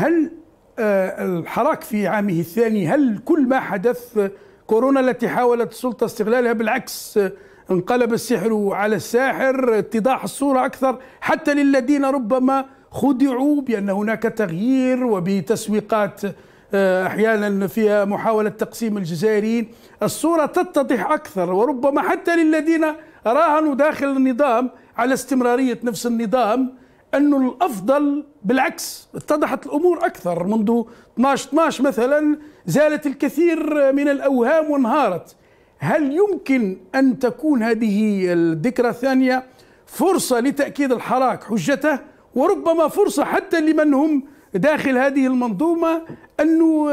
هل الحراك في عامه الثاني هل كل ما حدث كورونا التي حاولت السلطة استغلالها بالعكس انقلب السحر على الساحر اتضاح الصورة أكثر حتى للذين ربما خدعوا بأن هناك تغيير وبتسويقات أحيانا فيها محاولة تقسيم الجزائريين الصورة تتضح أكثر وربما حتى للذين راهنوا داخل النظام على استمرارية نفس النظام أنه الأفضل بالعكس اتضحت الأمور أكثر منذ 12 12 مثلا زالت الكثير من الأوهام وانهارت. هل يمكن أن تكون هذه الذكرى الثانية فرصة لتأكيد الحراك حجته؟ وربما فرصة حتى لمن هم داخل هذه المنظومة أنه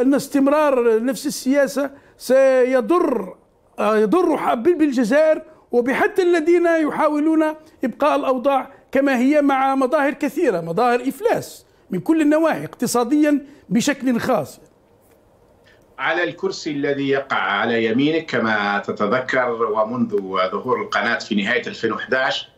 أن استمرار نفس السياسة سيضر يضر بالجزائر وبحتى الذين يحاولون إبقاء الأوضاع كما هي مع مظاهر كثيرة مظاهر إفلاس من كل النواحي اقتصاديا بشكل خاص. على الكرسي الذي يقع على يمينك كما تتذكر ومنذ ظهور القناة في نهاية 2011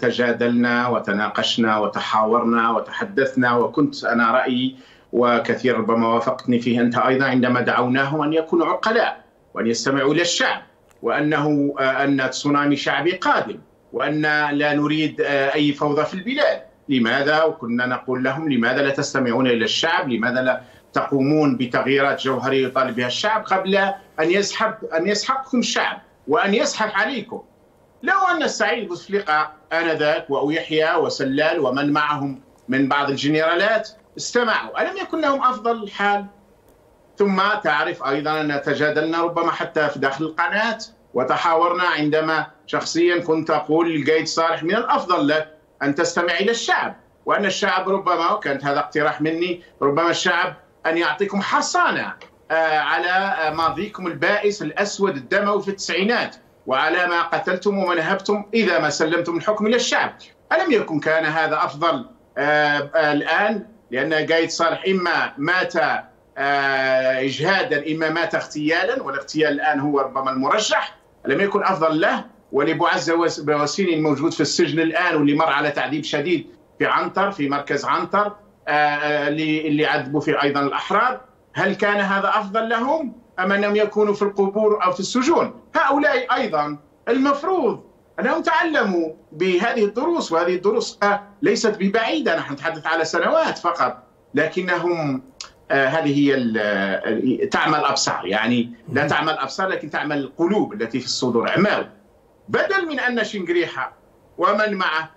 تجادلنا وتناقشنا وتحاورنا وتحدثنا وكنت أنا رأيي وكثير ربما وافقتني فيه أنت أيضا عندما دعوناهم أن يكونوا عقلاء وأن يستمعوا للشعب وأنه أن تسونامي شعبي قادم. وأن لا نريد أي فوضى في البلاد. لماذا؟ وكنا نقول لهم لماذا لا تستمعون إلى الشعب؟ لماذا لا تقومون بتغييرات جوهريه يطالب بها الشعب قبل أن يسحب أن يسحقكم الشعب وأن يزحف عليكم؟ لو أن السعيد بوتفليقه آنذاك ويحيى وسلال ومن معهم من بعض الجنرالات استمعوا. ألم يكن لهم أفضل الحال ثم تعرف أيضا أن تجادلنا ربما حتى في داخل القناة. وتحاورنا عندما شخصيا كنت أقول للقايد صالح من الأفضل لك أن تستمع إلى الشعب وأن الشعب ربما وكانت هذا اقتراح مني ربما الشعب أن يعطيكم حصانة على ماضيكم البائس الأسود الدموي في التسعينات وعلى ما قتلتم وما نهبتم إذا ما سلمتم الحكم إلى الشعب. ألم يكن كان هذا أفضل الآن؟ لأن قايد صالح إما مات إجهادا إما مات اغتيالا والاغتيال الآن هو ربما المرشح. لم يكن أفضل له ولبعز بواسين الموجود في السجن الآن واللي مر على تعذيب شديد في عنتر في مركز عنتر اللي اللي عذبوا فيه أيضا الأحرار. هل كان هذا أفضل لهم أم أنهم يكونوا في القبور أو في السجون؟ هؤلاء أيضا. المفروض أنهم تعلموا بهذه الدروس وهذه الدروس ليست ببعيدة. نحن نتحدث على سنوات فقط لكنهم آه هذه هي تعمل أبصار يعني لا تعمل أبصار لكن تعمل القلوب التي في الصدور. عماو بدل من أن شنقريحه ومن معه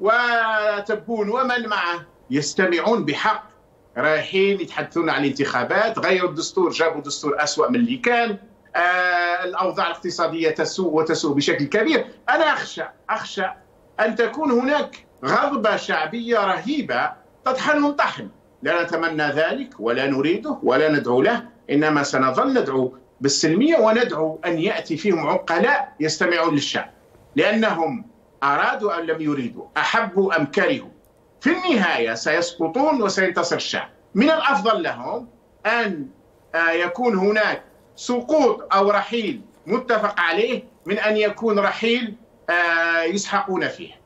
وتبون ومن معه يستمعون بحق رايحين يتحدثون عن الانتخابات غيروا الدستور جابوا دستور أسوأ من اللي كان آه الأوضاع الاقتصادية تسوء وتسوء بشكل كبير. أنا أخشى أخشى أن تكون هناك غضبة شعبية رهيبة تطحنهم طحن لا نتمنى ذلك ولا نريده ولا ندعو له إنما سنظل ندعو بالسلمية وندعو أن يأتي فيهم عقلاء يستمعون للشعب لأنهم أرادوا أم لم يريدوا أحبوا أم كرهوا. في النهاية سيسقطون وسينتصر الشعب من الأفضل لهم أن يكون هناك سقوط أو رحيل متفق عليه من أن يكون رحيل يسحقون فيه